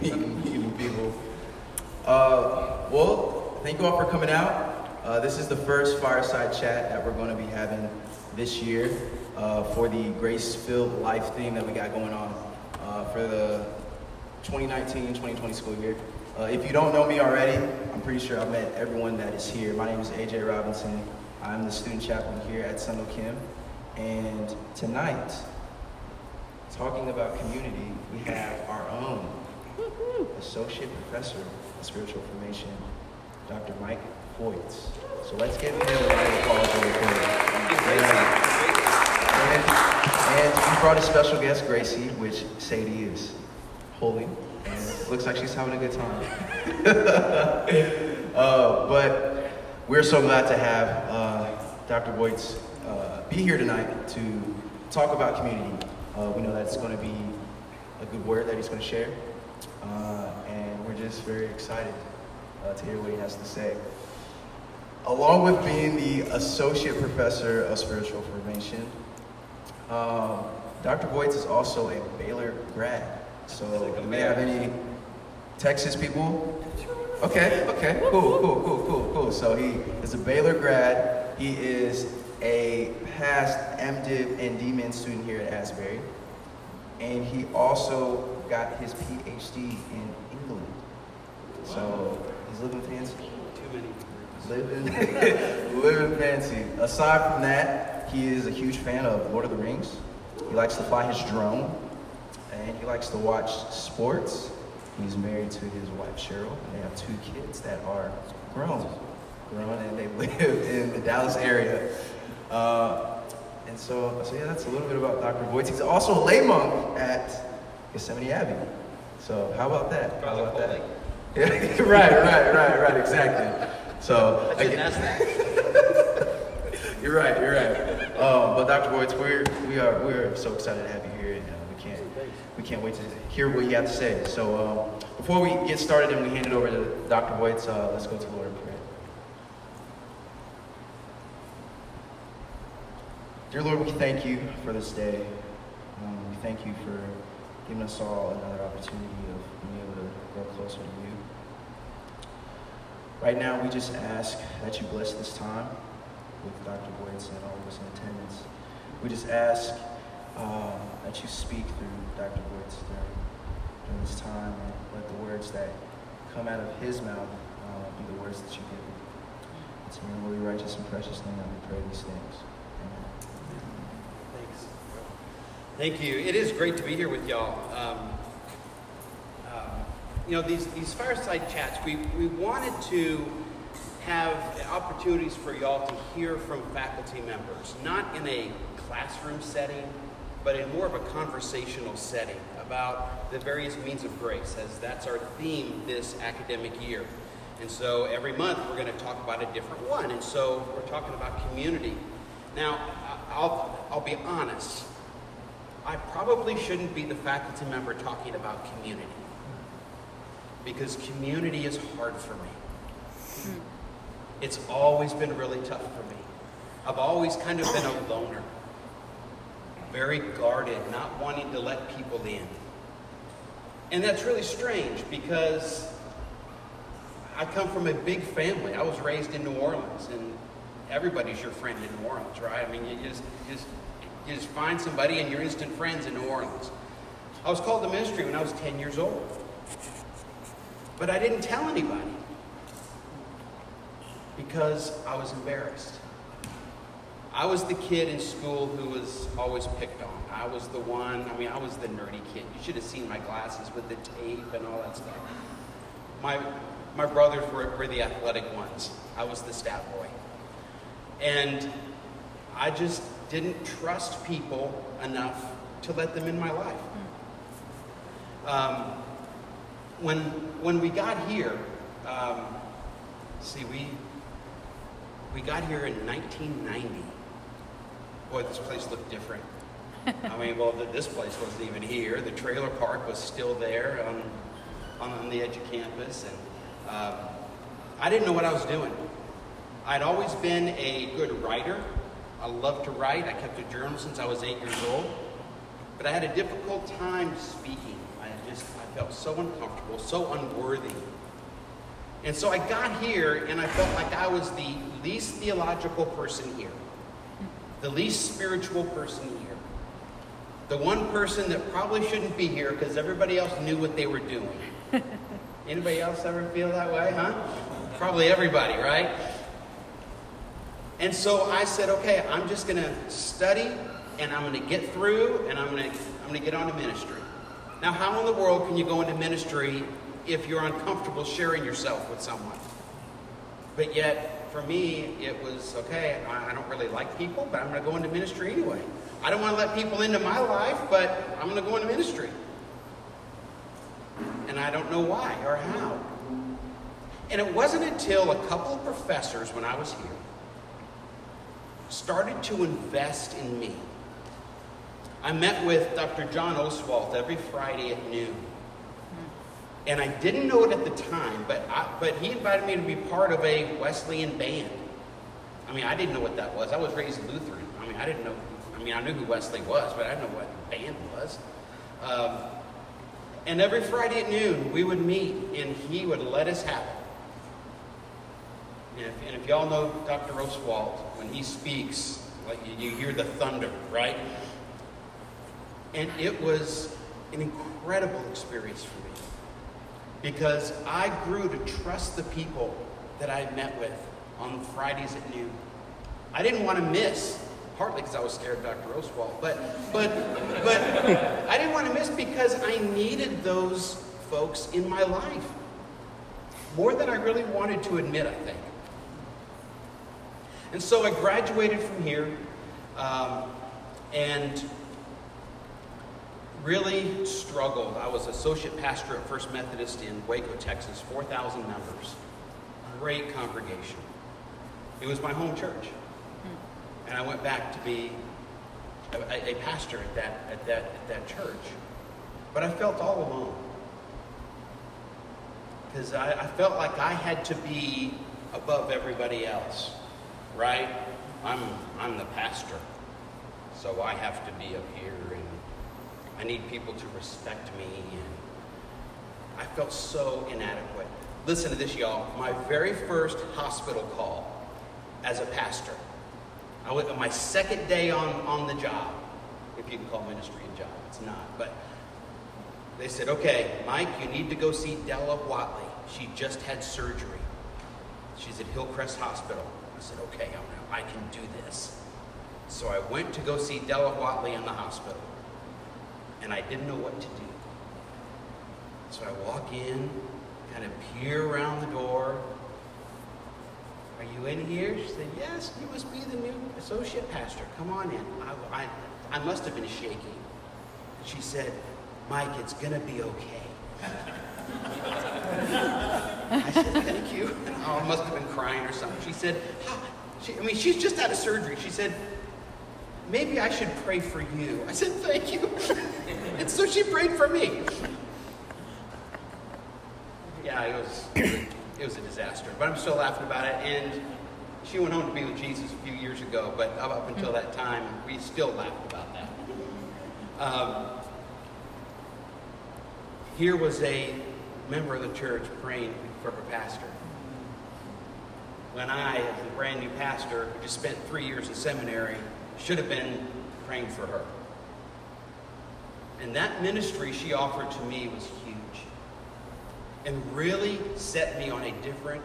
meeting, people. Uh, well, thank you all for coming out. Uh, this is the first fireside chat that we're going to be having this year uh, for the Grace-filled life theme that we got going on uh, for the 2019-2020 school year. Uh, if you don't know me already, I'm pretty sure I've met everyone that is here. My name is AJ Robinson. I'm the student chaplain here at Sundell Kim. And tonight, talking about community, we have our own associate professor of spiritual formation, Dr. Mike Voigt. So let's give him a round of applause really quick. And, and we brought a special guest, Gracie, which Sadie is holding, and looks like she's having a good time. uh, but we're so glad to have uh, Dr. Voigt uh, be here tonight to talk about community. Uh, we know that's going to be a good word that he's going to share, uh, and we're just very excited uh, to hear what he has to say. Along with being the associate professor of spiritual formation, um, Dr. Voigt is also a Baylor grad. So, do we have any Texas people? Okay, okay, cool, cool, cool, cool, cool. So he is a Baylor grad. He is a past MDiv and DMin student here at Asbury. And he also got his PhD in England. So he's living fancy. Too many. Living, living fancy. Aside from that, he is a huge fan of Lord of the Rings. He likes to fly his drone, and he likes to watch sports. He's married to his wife Cheryl, and they have two kids that are grown, grown, and they live in the Dallas area. Uh, and so, so yeah, that's a little bit about Dr. Voigt. He's also a lay monk at Gethsemani Abbey. So how about that? How about that? Yeah, right, right, right, right, exactly. So I didn't again- ask that. you're right. You're right. Um, but Dr. Voigt, we're we are we're so excited to have you here, and uh, we can't we can't wait to hear what you have to say. So um, before we get started and we hand it over to Dr. Voigt, uh, let's go to the Lord in prayer. Dear Lord, we thank you for this day. Um, we thank you for giving us all another opportunity of being able to grow closer to you. Right now, we just ask that you bless this time with Dr. Voigts and all of us in attendance. We just ask um, that you speak through Dr. Voigts during, during this time and let the words that come out of his mouth uh, be the words that you give. It's in your holy, righteous, and precious name that we pray these things. Amen. Thanks. Thank you. It is great to be here with y'all. Um, uh, you know, these, these fireside chats, we, we wanted to have opportunities for y'all to hear from faculty members, not in a classroom setting, but in more of a conversational setting about the various means of grace, as that's our theme this academic year. And so every month we're going to talk about a different one. And so we're talking about community. Now, I'll, I'll be honest. I probably shouldn't be the faculty member talking about community because community is hard for me. Hmm. It's always been really tough for me. I've always kind of been a loner, very guarded, not wanting to let people in. And that's really strange because I come from a big family. I was raised in New Orleans, and everybody's your friend in New Orleans, right? I mean, you just, you just, you just find somebody and you're instant friends in New Orleans. I was called to ministry when I was 10 years old, but I didn't tell anybody because I was embarrassed. I was the kid in school who was always picked on. I was the one, I mean, I was the nerdy kid. You should have seen my glasses with the tape and all that stuff. My, my brothers were, were the athletic ones. I was the stat boy. And I just didn't trust people enough to let them in my life. Um, when, when we got here, um, see, we, we got here in 1990. Boy, this place looked different. I mean, well, th- this place wasn't even here. The trailer park was still there on, on the edge of campus. And um, I didn't know what I was doing. I'd always been a good writer. I loved to write. I kept a journal since I was eight years old. But I had a difficult time speaking. I just, I felt so uncomfortable, so unworthy. And so I got here and I felt like I was the least theological person here, the least spiritual person here, the one person that probably shouldn't be here because everybody else knew what they were doing. Anybody else ever feel that way, huh? Probably everybody, right? And so I said, okay, I'm just going to study and I'm going to get through and I'm going to I'm going to get on to ministry. Now, how in the world can you go into ministry if you're uncomfortable sharing yourself with someone? But yet, for me, it was okay, I, I don't really like people, but I'm going to go into ministry anyway. I don't want to let people into my life, but I'm going to go into ministry. And I don't know why or how. And it wasn't until a couple of professors, when I was here, started to invest in me I met with Dr. John Oswalt every Friday at noon. And I didn't know it at the time, but, I, but he invited me to be part of a Wesleyan band. I mean, I didn't know what that was. I was raised Lutheran. I mean, I didn't know. I mean, I knew who Wesley was, but I didn't know what band was. Um, and every Friday at noon, we would meet, and he would let us have it. And if, and if y'all know Dr. Oswalt, when he speaks, like you, you hear the thunder, right? And it was an incredible experience for me because I grew to trust the people that I met with on Fridays at noon. I didn't want to miss, partly because I was scared of Dr. Oswalt, but, but, but I didn't want to miss because I needed those folks in my life more than I really wanted to admit, I think. And so I graduated from here, um, and really struggled. I was associate pastor at First Methodist in Waco, Texas, 4,000 members. Great congregation. It was my home church. And I went back to be a, a pastor at that, at, that, at that church. But I felt all alone. Because I, I felt like I had to be above everybody else, right? I'm, I'm the pastor, so I have to be up here and I need people to respect me. And I felt so inadequate. Listen to this, y'all. My very first hospital call as a pastor. I went on my second day on, on the job, if you can call ministry a job. It's not. But they said, okay, Mike, you need to go see Della Watley. She just had surgery. She's at Hillcrest Hospital. I said, okay, I can do this. So I went to go see Della Watley in the hospital and I didn't know what to do. So I walk in, kind of peer around the door. Are you in here? She said, Yes, you must be the new associate pastor. Come on in. I, I, I must have been shaking. She said, Mike, it's going to be okay. I said, Thank you. Oh, I must have been crying or something. She said, she, I mean, she's just out of surgery. She said, maybe I should pray for you. I said, thank you. and so she prayed for me. Yeah, it was, it was a disaster, but I'm still laughing about it. And she went home to be with Jesus a few years ago, but up until that time, we still laughed about that. Um, here was a member of the church praying for her pastor. When I, as a brand new pastor, who just spent three years in seminary, should have been praying for her. And that ministry she offered to me was huge and really set me on a different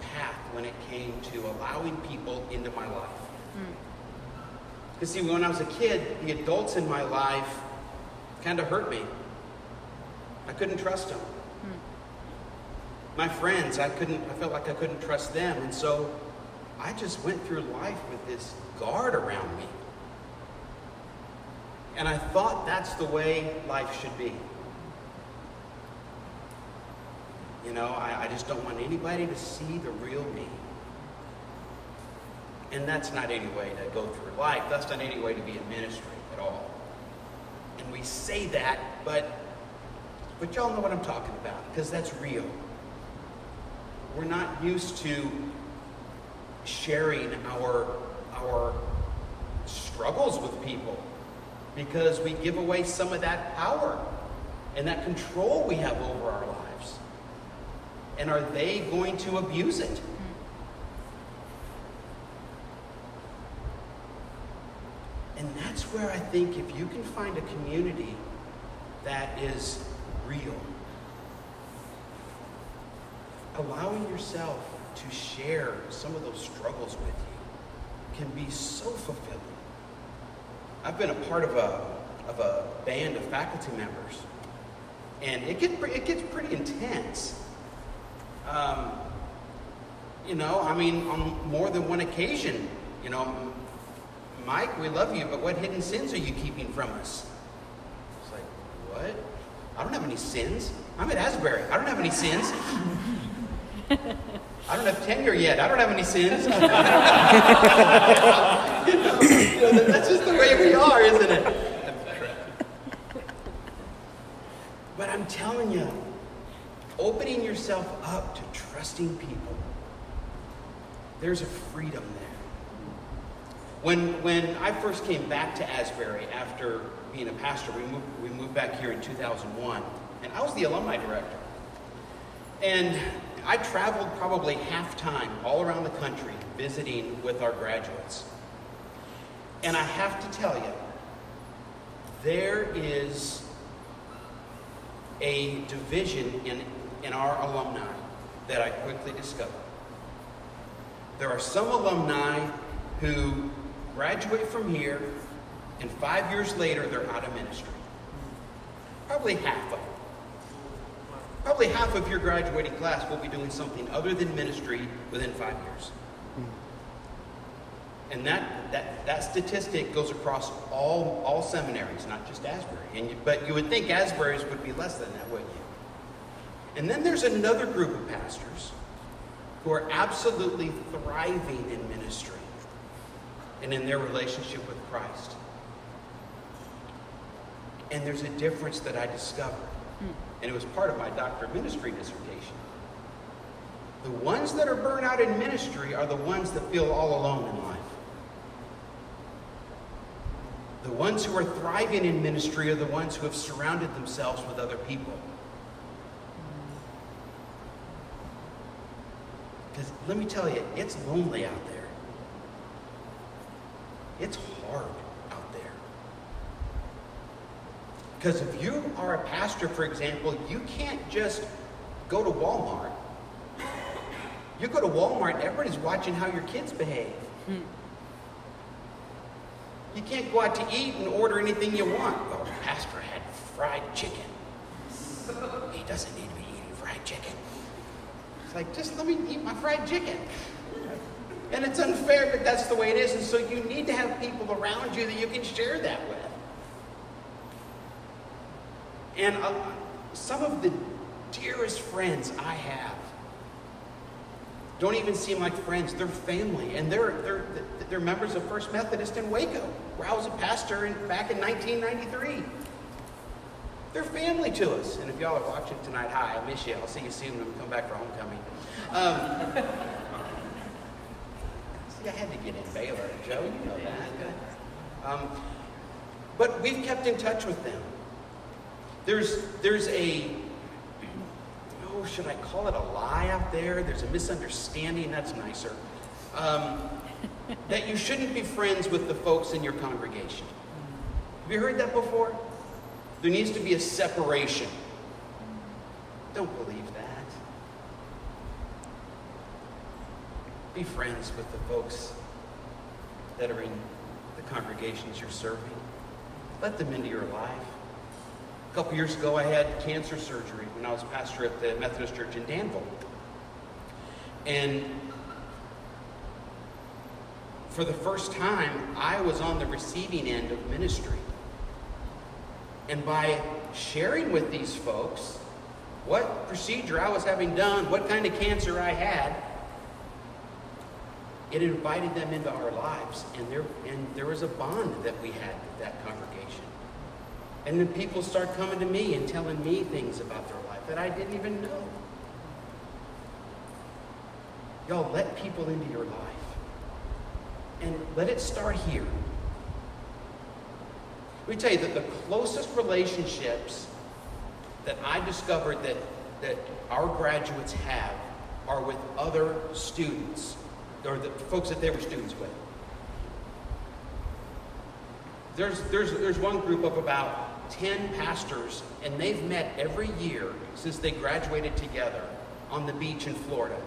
path when it came to allowing people into my life. Because, mm. see, when I was a kid, the adults in my life kind of hurt me. I couldn't trust them. My friends, I couldn't, I felt like I couldn't trust them. And so I just went through life with this guard around me. And I thought that's the way life should be. You know, I, I, just don't want anybody to see the real me. And that's not any way to go through life. That's not any way to be in ministry at all. And we say that, but but y'all know what I'm talking about, because that's real. We're not used to sharing our our struggles with people because we give away some of that power and that control we have over our lives. And are they going to abuse it? And that's where I think if you can find a community that is real, allowing yourself to share some of those struggles with you can be so fulfilling. I've been a part of a, of a band of faculty members, and it, get, it gets pretty intense. Um, you know, I mean, on more than one occasion, you know, Mike, we love you, but what hidden sins are you keeping from us? It's like, what? I don't have any sins. I'm at Asbury. I don't have any sins. I don't have tenure yet. I don't have any sins. you, know, that's just the way we are, isn't it? But I'm telling you, opening yourself up to trusting people, there's a freedom there. When, when I first came back to Asbury after being a pastor, we moved, we moved back here in 2001, and I was the alumni director. And I traveled probably half time all around the country visiting with our graduates. And I have to tell you, there is a division in, in our alumni that I quickly discovered. There are some alumni who graduate from here, and five years later, they're out of ministry. Probably half of them. Probably half of your graduating class will be doing something other than ministry within five years. Hmm. And that, that, that statistic goes across all, all seminaries, not just Asbury. And you, but you would think Asbury's would be less than that, wouldn't you? And then there's another group of pastors who are absolutely thriving in ministry and in their relationship with Christ. And there's a difference that I discovered. And it was part of my doctor of ministry dissertation. The ones that are burned out in ministry are the ones that feel all alone in life. The ones who are thriving in ministry are the ones who have surrounded themselves with other people. Because let me tell you, it's lonely out there. It's hard out there. Because if you are a pastor, for example, you can't just go to Walmart. You go to Walmart, everybody's watching how your kids behave. Hmm. You can't go out to eat and order anything you want. Oh, the pastor had fried chicken. He doesn't need to be eating fried chicken. It's like, just let me eat my fried chicken. And it's unfair, but that's the way it is. And so you need to have people around you that you can share that with. And uh, some of the dearest friends I have don't even seem like friends. They're family. And they're, they're, they're members of First Methodist in Waco, where I was a pastor in, back in 1993. They're family to us. And if y'all are watching tonight, hi, I miss you. I'll see you soon when we come back for homecoming. Um, See, I had to get in Baylor, Joe, you know that. Um, but we've kept in touch with them. There's, there's a, oh, should I call it a lie out there? There's a misunderstanding, that's nicer. Um, that you shouldn't be friends with the folks in your congregation. Have you heard that before? There needs to be a separation. Don't believe that. Be friends with the folks that are in the congregations you're serving. Let them into your life. A couple years ago, I had cancer surgery when I was pastor at the Methodist Church in Danville. And for the first time, I was on the receiving end of ministry. And by sharing with these folks what procedure I was having done, what kind of cancer I had, it invited them into our lives, and there, and there was a bond that we had with that congregation. And then people start coming to me and telling me things about their life that I didn't even know. Y'all, let people into your life. And let it start here. Let me tell you that the closest relationships that I discovered that, that our graduates have are with other students, or the folks that they were students with. There's, there's, there's one group of about 10 pastors, and they've met every year since they graduated together on the beach in Florida.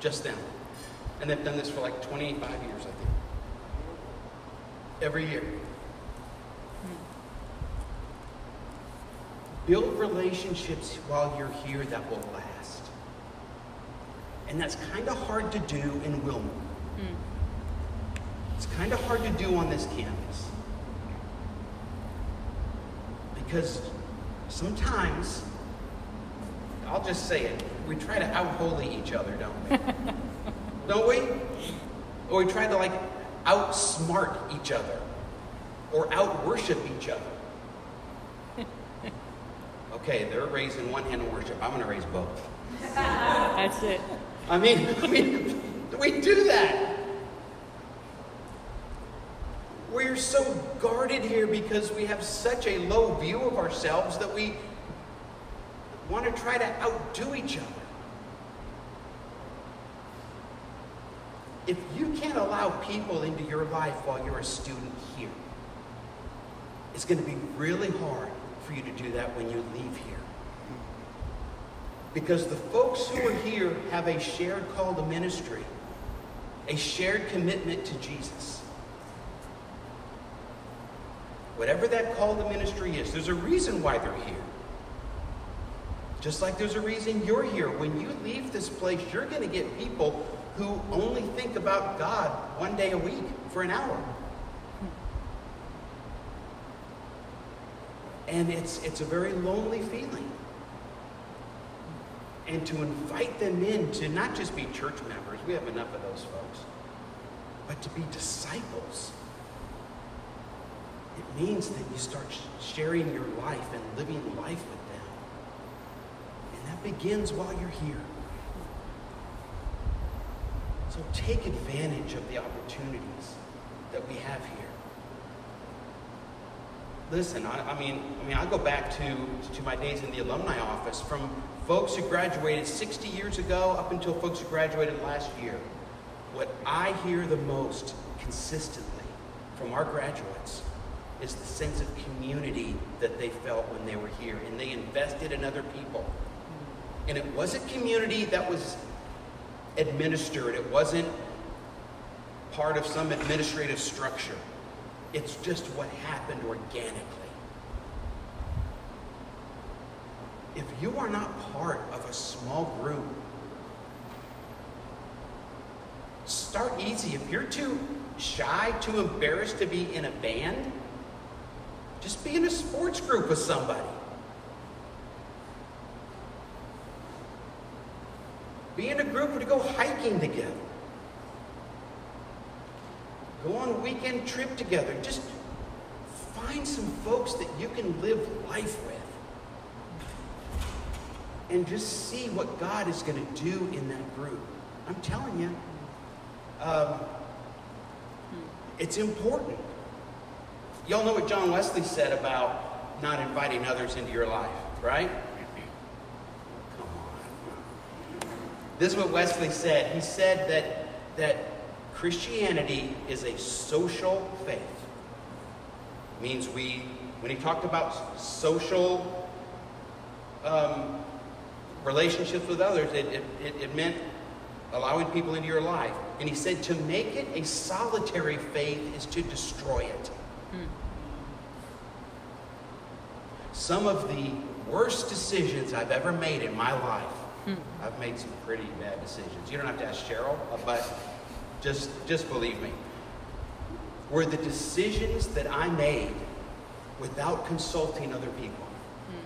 Just them. And they've done this for like 25 years, I think. Every year. Hmm. Build relationships while you're here that will last. And that's kind of hard to do in Wilmore. Hmm. It's kind of hard to do on this campus. Because sometimes, I'll just say it, we try to out-holy each other, don't we? don't we? Or we try to like outsmart each other or out-worship each other. Okay, they're raising one hand in worship. I'm going to raise both. That's it. I mean, we, we do that. We're so guarded here because we have such a low view of ourselves that we want to try to outdo each other. If you can't allow people into your life while you're a student here, it's going to be really hard for you to do that when you leave here. Because the folks who are here have a shared call to ministry, a shared commitment to Jesus. Whatever that call to ministry is, there's a reason why they're here. Just like there's a reason you're here. When you leave this place, you're going to get people who only think about God one day a week for an hour. And it's, it's a very lonely feeling. And to invite them in to not just be church members, we have enough of those folks, but to be disciples. It means that you start sharing your life and living life with them. And that begins while you're here. So take advantage of the opportunities that we have here. Listen, I, I, mean, I mean, I go back to, to my days in the alumni office from folks who graduated 60 years ago up until folks who graduated last year. What I hear the most consistently from our graduates is the sense of community that they felt when they were here, and they invested in other people. And it wasn't community that was administered, it wasn't part of some administrative structure. It's just what happened organically. If you are not part of a small group, start easy. If you're too shy, too embarrassed to be in a band, just be in a sports group with somebody. Be in a group to go hiking together. Go on a weekend trip together. Just find some folks that you can live life with. And just see what God is going to do in that group. I'm telling you, um, it's important. Y'all know what John Wesley said about not inviting others into your life, right? Come on. This is what Wesley said. He said that, that Christianity is a social faith. It means we, when he talked about social um, relationships with others, it, it, it meant allowing people into your life. And he said to make it a solitary faith is to destroy it. Hmm. Some of the worst decisions I've ever made in my life, hmm. I've made some pretty bad decisions. You don't have to ask Cheryl, uh, but just, just believe me, were the decisions that I made without consulting other people. Hmm.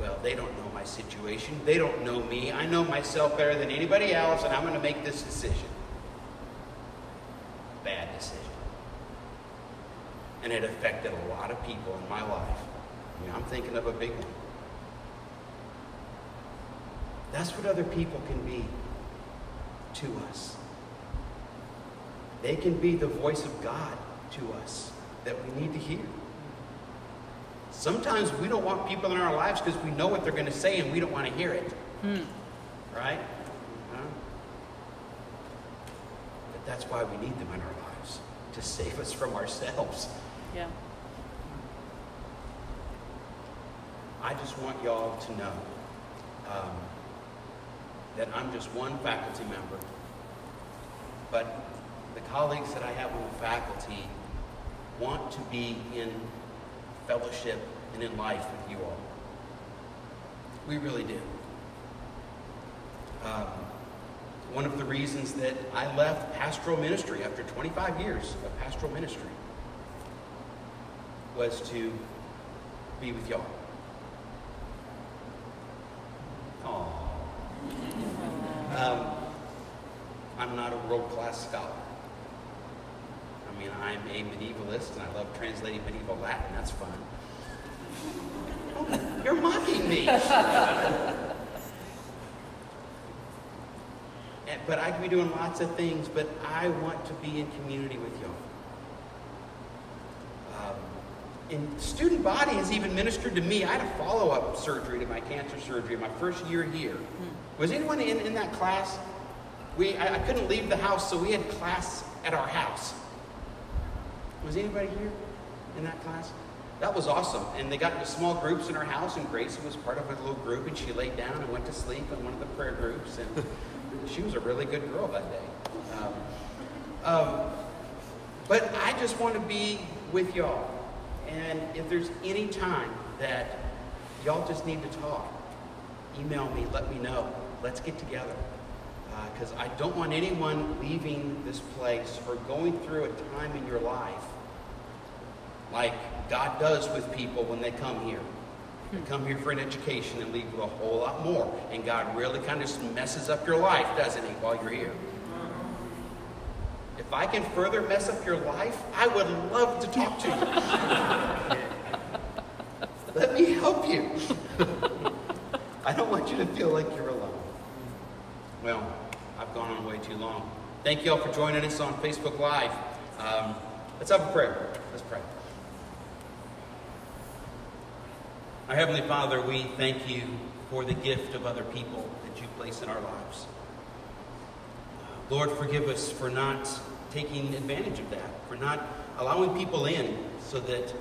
Well, they don't know my situation. They don't know me. I know myself better than anybody else, and I'm going to make this decision. Bad decision. And it affected a lot of people in my life. I mean, I'm thinking of a big one. That's what other people can be to us. They can be the voice of God to us that we need to hear. Sometimes we don't want people in our lives because we know what they're going to say and we don't want to hear it. Hmm. Right? Huh? But that's why we need them in our lives to save us from ourselves. Yeah. I just want y'all to know um, that I'm just one faculty member, but the colleagues that I have on the faculty want to be in fellowship and in life with you all. We really do. Um, one of the reasons that I left pastoral ministry after 25 years of pastoral ministry was to be with y'all. Aw. Um, I'm not a world-class scholar. I mean, I'm a medievalist and I love translating medieval Latin. That's fun. Oh, you're mocking me. And- but I could be doing lots of things, but I want to be in community with y'all. Um, and student body has even ministered to me. I had a follow-up surgery to my cancer surgery my first year here. Was anyone in, in that class? We, I, I couldn't leave the house, so we had class at our house. Was anybody here in that class? That was awesome. And they got into small groups in our house, and Gracie was part of a little group, and she laid down and went to sleep in one of the prayer groups. And she was a really good girl that day. Um, um, but I just want to be with y'all. And if there's any time that y'all just need to talk, email me, let me know. Let's get together. Uh, because I don't want anyone leaving this place or going through a time in your life like God does with people when they come here. They come here for an education and leave with a whole lot more. And God really kind of messes up your life, doesn't He, while you're here? If I can further mess up your life, I would love to talk to you. Let me help you. I don't want you to feel like you're alone. Well, I've gone on way too long. Thank you all for joining us on Facebook Live. Um, let's have a prayer. Let's pray. Our Heavenly Father, we thank you for the gift of other people that you place in our lives. Lord, forgive us for not taking advantage of that, for not allowing people in so that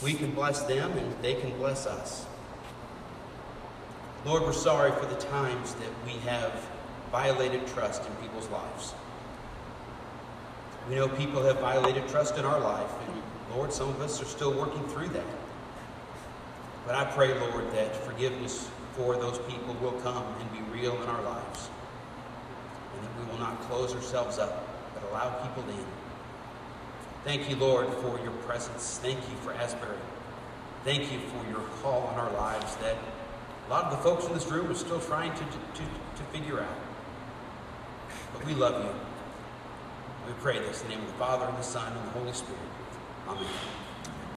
we can bless them and they can bless us. Lord, we're sorry for the times that we have violated trust in people's lives. We know people have violated trust in our life, and Lord, some of us are still working through that. But I pray, Lord, that forgiveness for those people will come and be real in our lives. And that we will not close ourselves up, but allow people in. Thank you, Lord, for your presence. Thank you for Asbury. Thank you for your call on our lives that a lot of the folks in this room are still trying to, to, to figure out. But we love you. We pray this in the name of the Father, and the Son, and the Holy Spirit. Amen.